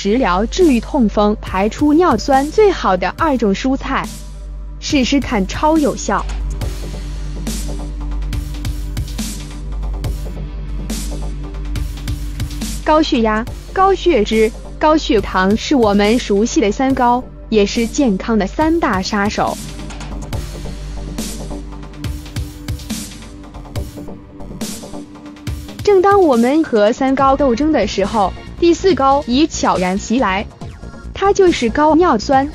食疗治愈痛风、排出尿酸最好的二种蔬菜，试试看，超有效。高血压、高血脂、高血糖是我们熟悉的三高，也是健康的三大杀手。正当我们和三高斗争的时候，第四高已悄然袭来，它就是高尿酸。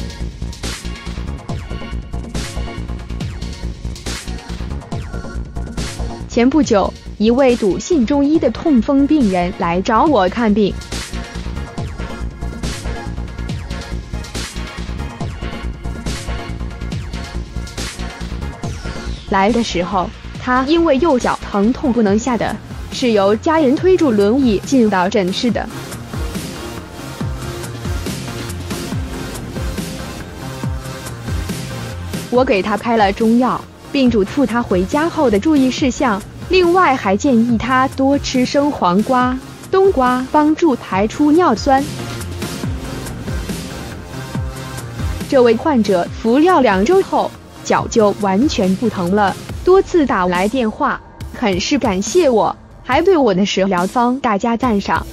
前不久。一位笃信中医的痛风病人来找我看病，来的时候，他因为右脚疼痛不能下的，是由家人推住轮椅进到诊室的。我给他开了中药，并嘱咐他回家后的注意事项。另外还建议他多吃生黄瓜、冬瓜，帮助排出尿酸。这位患者服药两周后，脚就完全不疼了，多次打来电话，很是感谢我，还对我的食疗方大加赞赏。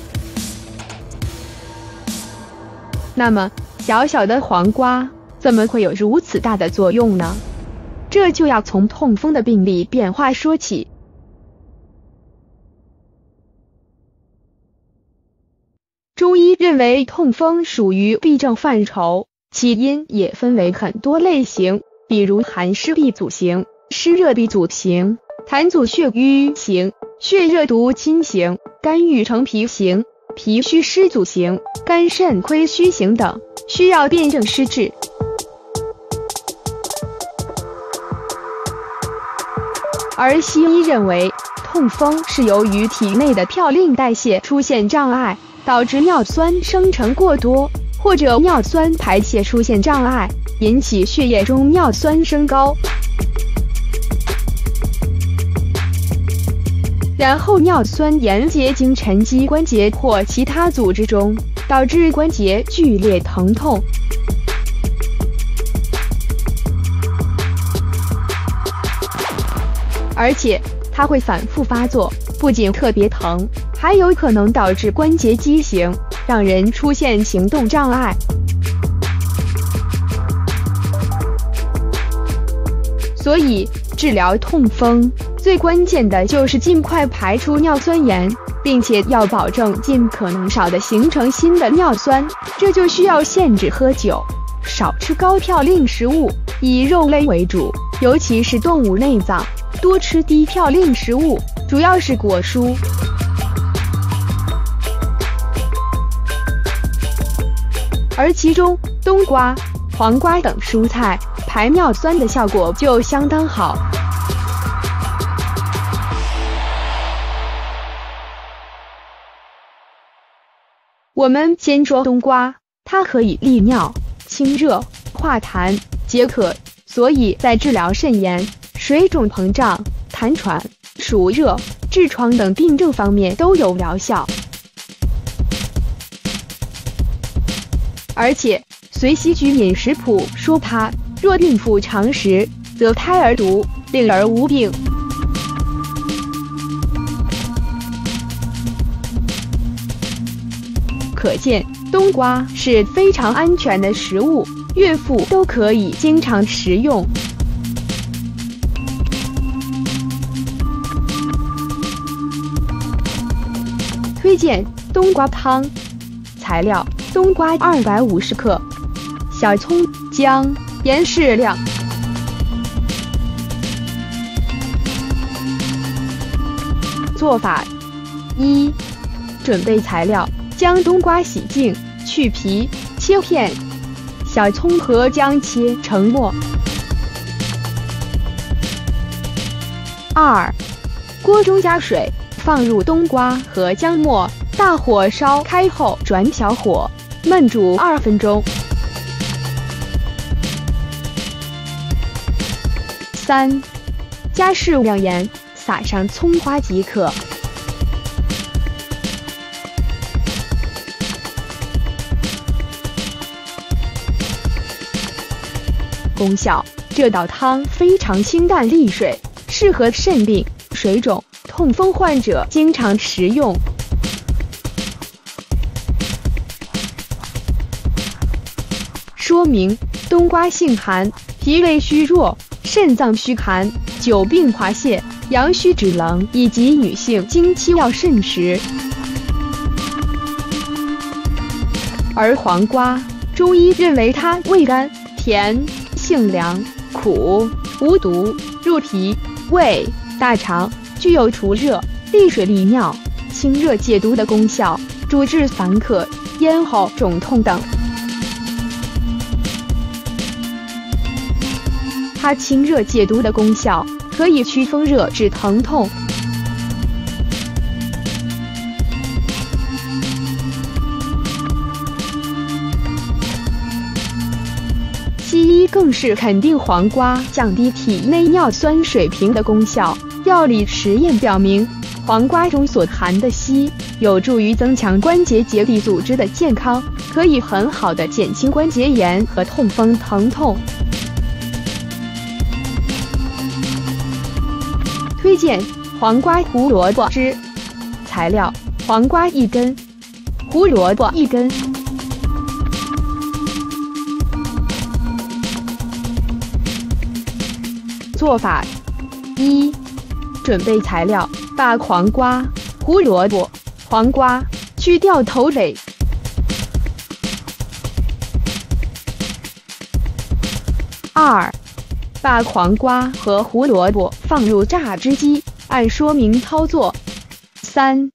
那么，小小的黄瓜怎么会有如此大的作用呢？这就要从痛风的病理变化说起。中医认为，痛风属于痹症范畴，起因也分为很多类型，比如寒湿痹阻型、湿热痹阻型、痰阻血瘀型、血热毒侵型、肝郁成脾型、脾虚湿阻型、肝肾亏虚型等，需要辨证施治。而西医认为，痛风是由于体内的嘌呤代谢出现障碍。导致尿酸生成过多，或者尿酸排泄出现障碍，引起血液中尿酸升高，然后尿酸沿结晶沉积关节或其他组织中，导致关节剧烈疼痛，而且它会反复发作，不仅特别疼。还有可能导致关节畸形，让人出现行动障碍。所以，治疗痛风最关键的就是尽快排出尿酸盐，并且要保证尽可能少的形成新的尿酸。这就需要限制喝酒，少吃高嘌呤食物，以肉类为主，尤其是动物内脏，多吃低嘌呤食物，主要是果蔬。而其中，冬瓜、黄瓜等蔬菜排尿酸的效果就相当好。我们先说冬瓜，它可以利尿、清热、化痰、解渴，所以在治疗肾炎、水肿膨胀、痰喘、暑热、痔疮等病症方面都有疗效。而且，随西居饮食谱说，它若孕妇常食，则胎儿毒，令儿无病。可见，冬瓜是非常安全的食物，孕妇都可以经常食用。推荐冬瓜汤，材料。冬瓜二百五十克，小葱、姜、盐适量。做法一：准备材料：将冬瓜洗净、去皮、切片；小葱和姜切成末。二：锅中加水，放入冬瓜和姜末大火烧开后转小火焖煮二分钟。三加适量盐撒上葱花即可。功效这道汤非常清淡利水适合肾病水肿痛风患者经常食用。说明：冬瓜性寒，脾胃虚弱、肾脏虚寒、久病滑泻、阳虚止冷以及女性经期要慎食。而黄瓜，中医认为它味甘、甜、性凉、苦、无毒，入脾、胃、大肠，具有除热、利水利尿、清热解毒的功效，主治烦渴、咽喉肿痛等。它清热解毒的功效可以祛风热、止疼痛。西医更是肯定黄瓜降低体内尿酸水平的功效。药理实验表明，黄瓜中所含的硒有助于增强关节结缔组织的健康，可以很好的减轻关节炎和痛风疼痛。推荐黄瓜胡萝卜汁。材料：黄瓜一根，胡萝卜一根。做法：一、准备材料：把黄瓜、胡萝卜、黄瓜去掉头尾。二。把黄瓜和胡萝卜放入榨汁机，按说明操作。三，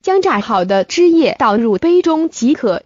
将榨好的汁液倒入杯中即可。